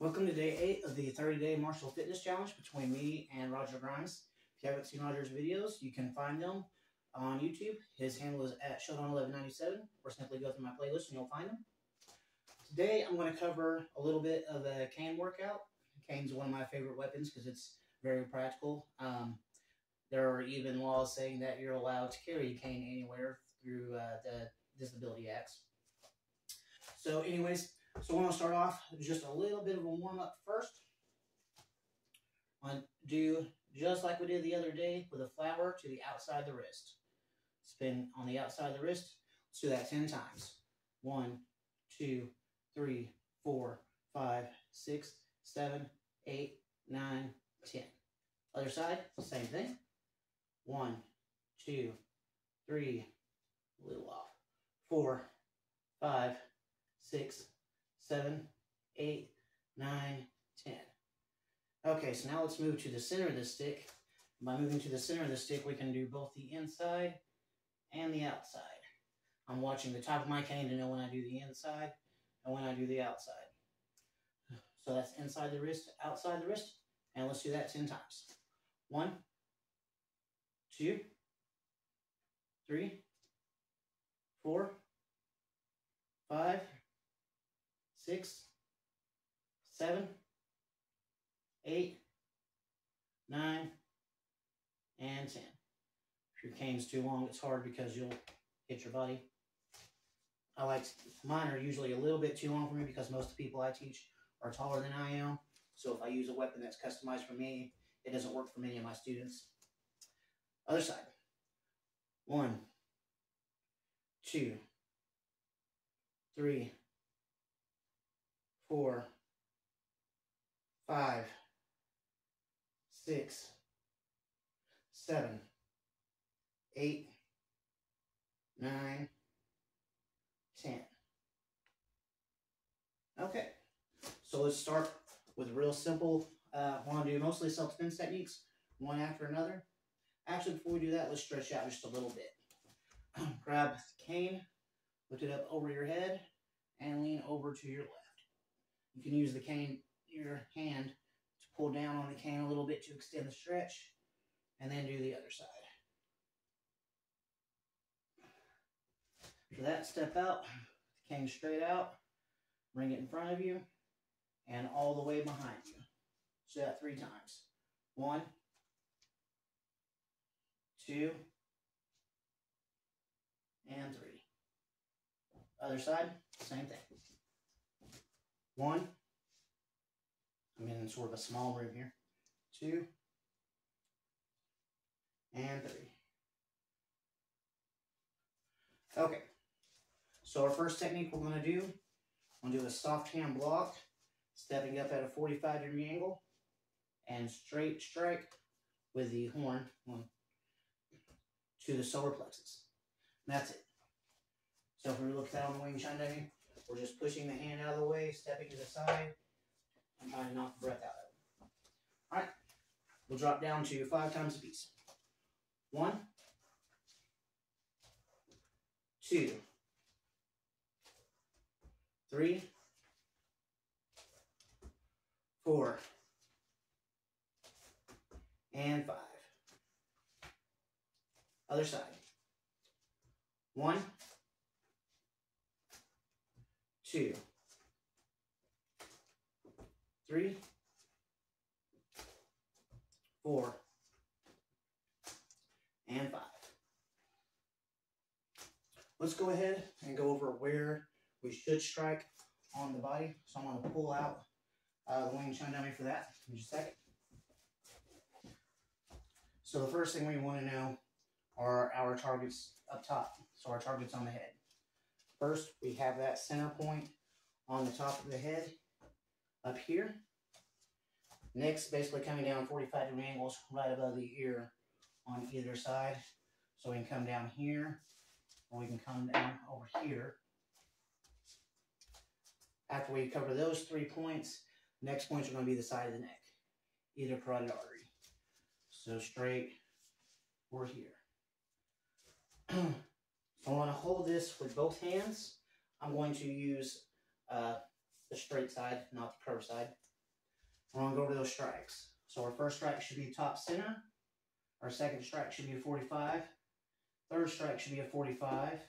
Welcome to day eight of the 30 day martial fitness challenge between me and Roger Grimes. If you haven't seen Roger's videos, you can find them on YouTube. His handle is at Shodan1197, or simply go through my playlist and you'll find them. Today I'm going to cover a little bit of a cane workout. Cane's one of my favorite weapons because it's very practical. Um, there are even laws saying that you're allowed to carry a cane anywhere through uh, the Disability Acts. So anyways, so we're going to start off just a little bit of a warm-up first. I'm going to do just like we did the other day with a flower to the outside of the wrist. Spin on the outside of the wrist. Let's do that 10 times. One, two, three, four, five, six, seven, eight, nine, ten. Other side, same thing. One, two, three, a little off. Four, five, six, seven, eight, nine, ten. Okay, so now let's move to the center of the stick. By moving to the center of the stick, we can do both the inside and the outside. I'm watching the top of my cane to know when I do the inside and when I do the outside. So that's inside the wrist, outside the wrist, and let's do that 10 times. One, two, three, four, five, six, seven, eight, nine, and 10. If your cane's too long, it's hard because you'll hit your body. I like, mine are usually a little bit too long for me because most of the people I teach are taller than I am. So if I use a weapon that's customized for me, it doesn't work for many of my students. Other side. One, two, three, four, five, six, seven, eight, nine, ten. Okay, so let's start with real simple, uh, want to do mostly self-defense techniques, one after another. Actually, before we do that, let's stretch out just a little bit. Grab the cane, lift it up over your head, and lean over to your left. You can use the cane, your hand, to pull down on the cane a little bit to extend the stretch, and then do the other side. For that, step out, cane straight out, bring it in front of you, and all the way behind you. So that three times. One, two, and three. Other side, same thing. One. I'm in sort of a small room here. Two. And three. Okay. So our first technique we're going to do, I'm going to do a soft hand block, stepping up at a 45 degree angle, and straight strike with the horn one, to the solar plexus. And that's it. So if we look down the Wing Dummy, we're just pushing the hand out of the way, stepping to the side, and trying to knock the breath out of it. All right, we'll drop down to five times a piece. One, two, three, four, and five. Other side. One, two, three, four, and five. Let's go ahead and go over where we should strike on the body. So I'm going to pull out uh, the Wing Chun dummy for that in just a second. So the first thing we want to know are our targets up top. So our target's on the head. First, we have that center point on the top of the head up here. Next, basically coming down 45 degree angles right above the ear on either side. So we can come down here, or we can come down over here. After we cover those three points, next points are going to be the side of the neck, either carotid artery. So straight or here. I want to hold this with both hands. I'm going to use uh, the straight side, not the curved side. we're going to go over those strikes. So our first strike should be top center. Our second strike should be a 45. Third strike should be a 45.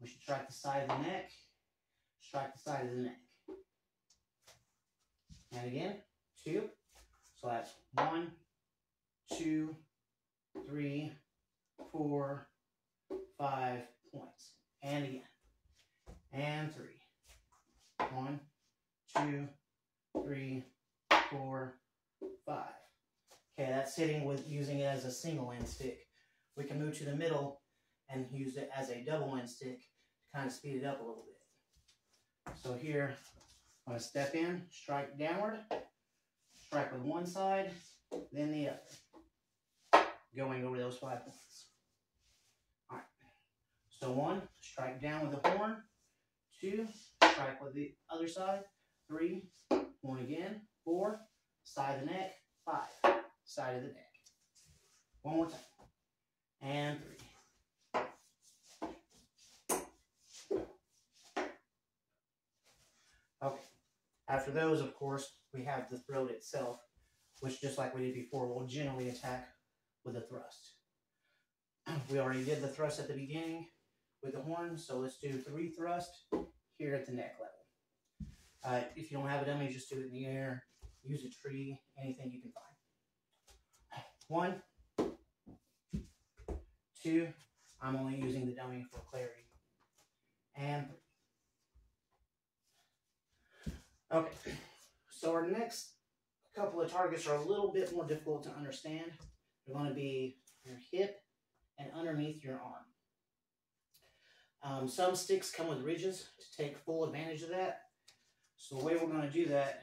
We should strike the side of the neck. Strike the side of the neck. And again, two. So that's one, two, three, four, five points. And again. And three. One, two, three, four, five. Okay, that's hitting with using it as a single end stick. We can move to the middle and use it as a double end stick to kind of speed it up a little bit. So here, I'm going to step in, strike downward, strike with one side, then the other. Going over those five points. So one, strike down with the horn. Two, strike with the other side. Three, one again. Four, side of the neck. Five, side of the neck. One more time. And three. Okay. After those, of course, we have the throat itself, which just like we did before, will generally attack with a thrust. We already did the thrust at the beginning with the horn, so let's do three thrust here at the neck level. Uh, if you don't have a dummy, just do it in the air. Use a tree, anything you can find. One, two, I'm only using the dummy for clarity. And. Okay, so our next couple of targets are a little bit more difficult to understand. They're going to be your hip and underneath your arm. Um, some sticks come with ridges to take full advantage of that. So the way we're going to do that,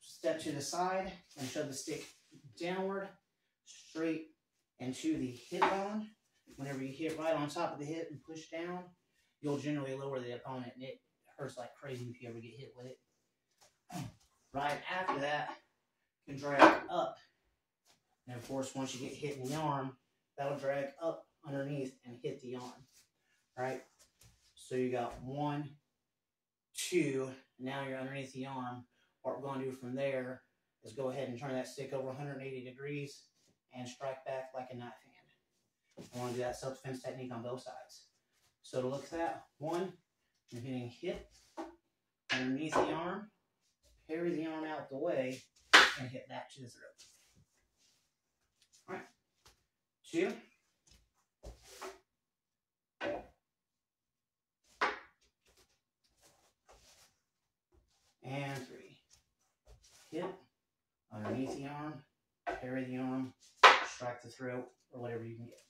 step to the side and shove the stick downward, straight into the hip bone. Whenever you hit right on top of the hip and push down, you'll generally lower the opponent and it hurts like crazy if you ever get hit with it. Right after that, you can drag up. And of course, once you get hit in the arm, that'll drag up underneath and hit the arm. Right? So you got one, two, now you're underneath the arm. What we're going to do from there is go ahead and turn that stick over 180 degrees and strike back like a knife hand. I want to do that self-defense technique on both sides. So to look at that, one, you're hitting hip underneath the arm, parry the arm out the way, and hit that to the throat. All right, two, and three. Hip, underneath the arm, parry the arm, strike the throat, or whatever you can get.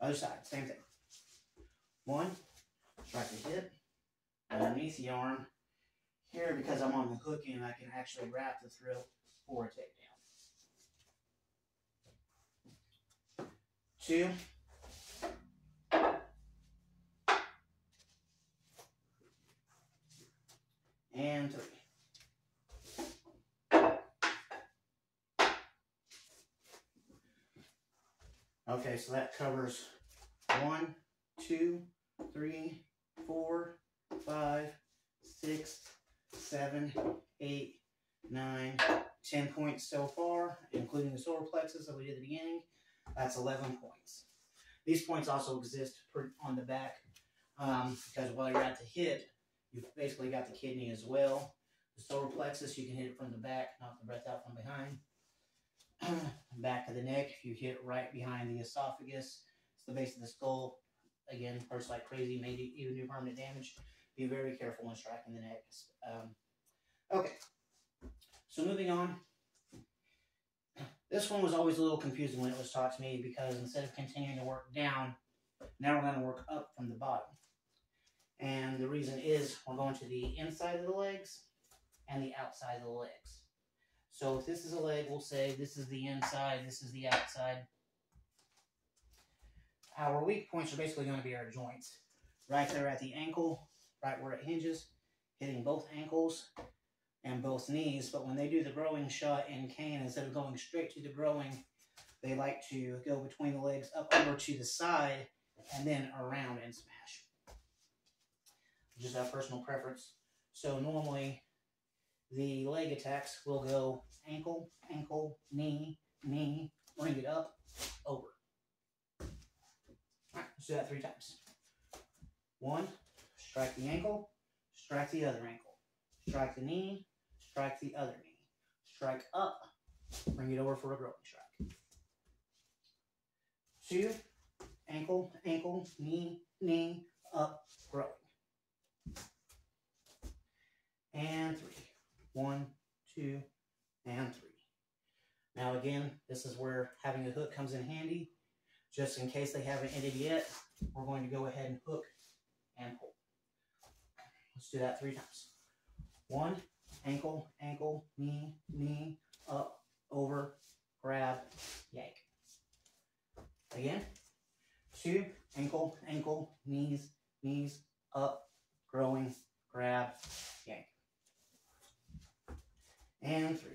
Other side, same thing. One, strike the hip, underneath the arm. Here, because I'm on the hook end, I can actually wrap the throat for a takedown. Two, and three. Okay, so that covers one, two, three, four, five, six, seven, eight, nine, ten points so far, including the solar plexus that we did at the beginning. That's 11 points. These points also exist on the back um, because while you're at the hip, You've basically got the kidney as well. The solar plexus, you can hit it from the back, knock the breath out from behind. back of the neck, if you hit right behind the esophagus, it's the base of the skull. Again, hurts like crazy, maybe even do permanent damage. Be very careful when striking the neck. Um, okay, so moving on. This one was always a little confusing when it was taught to me because instead of continuing to work down, now we're going to work up from the bottom. And the reason is we're going to the inside of the legs and the outside of the legs. So if this is a leg, we'll say this is the inside, this is the outside. Our weak points are basically going to be our joints. Right there at the ankle, right where it hinges, hitting both ankles and both knees. But when they do the growing shot in cane, instead of going straight to the growing, they like to go between the legs up over to the side and then around and smash just have personal preference. So normally the leg attacks will go ankle, ankle, knee, knee, bring it up, over. All right, let's do that three times. One, strike the ankle, strike the other ankle, strike the knee, strike the other knee, strike up, bring it over for a growing strike. Two, ankle, ankle, knee, knee, up, growing. And three. One, two, and three. Now again, this is where having a hook comes in handy. Just in case they haven't ended yet, we're going to go ahead and hook and pull. Let's do that three times. One, ankle, ankle, knee, knee, up, over, grab, yank. Again, two, ankle, ankle, knees, knees, up, growing, grab, yank. And three,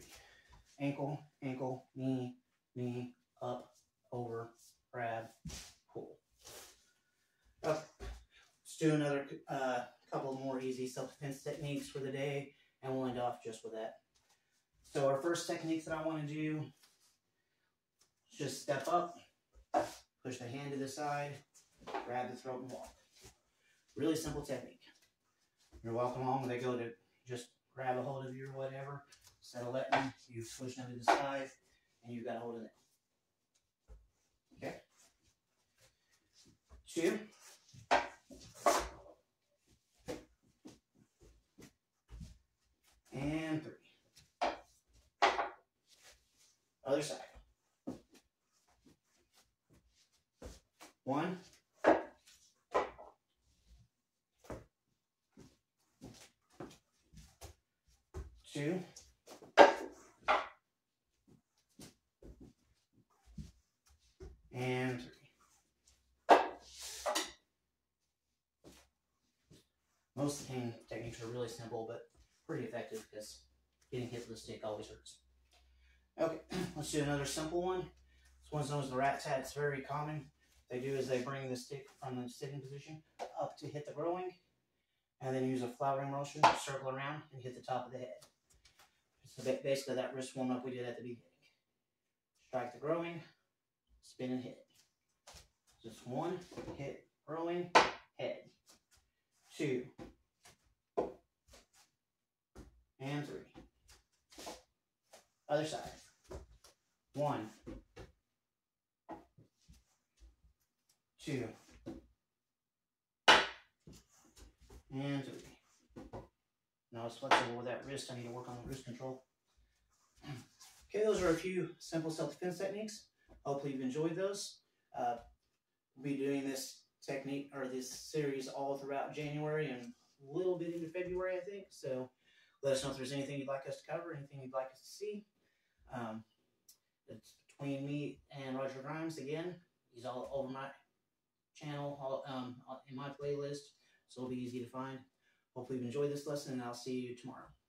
ankle, ankle, knee, knee, up, over, grab, pull. Okay. Let's do another uh, couple more easy self-defense techniques for the day, and we'll end off just with that. So our first technique that I want to do just step up, push the hand to the side, grab the throat and walk. Really simple technique. You're walking along, they go to just grab a hold of you or whatever. Instead of letting you push them to the side, and you've got a hold of them. Okay? Two. And three. Other side. One. Two. And three. Most of the cane techniques are really but pretty effective because getting hit with a stick always hurts. Okay, let's do another simple one. This one's known as the rat tat. It's very common. They do is they bring the stick from the sitting position up to hit the growing, and then use a flowering motion to circle around and hit the top of the head. So basically that wrist warm up we did at the beginning. Strike the growing, spin and hit. Just one, hit, growing, head. Two, and three. Other side. One, two, and three. Now it's wrist. I need to work on the wrist control. Okay, those are a few simple self-defense techniques. Hopefully you've enjoyed those. Uh, we'll be doing this technique or this series all throughout January and a little bit into February, I think. So let us know if there's anything you'd like us to cover, anything you'd like us to see. Um, it's between me and Roger Grimes again. He's all over my channel, all, um, in my playlist, so it'll be easy to find. Hopefully you've enjoyed this lesson, and I'll see you tomorrow.